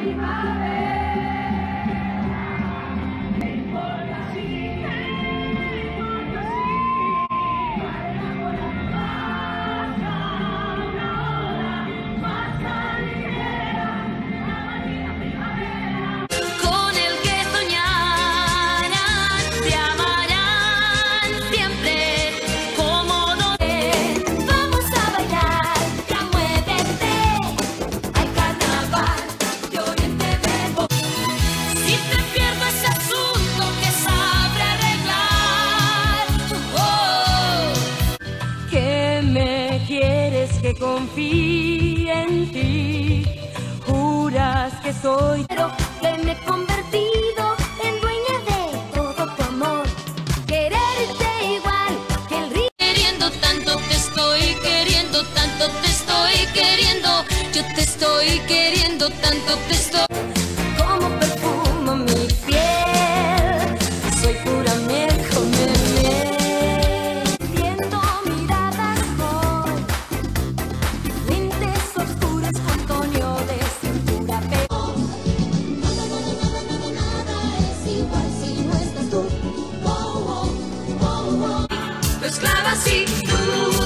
primavera. Que confíe en ti. Juras que soy Pero que me he convertido en dueña de todo tu amor. Quererte igual que el río. Queriendo tanto te estoy, queriendo tanto te estoy queriendo. Yo te estoy queriendo tanto te estoy. Fantástico.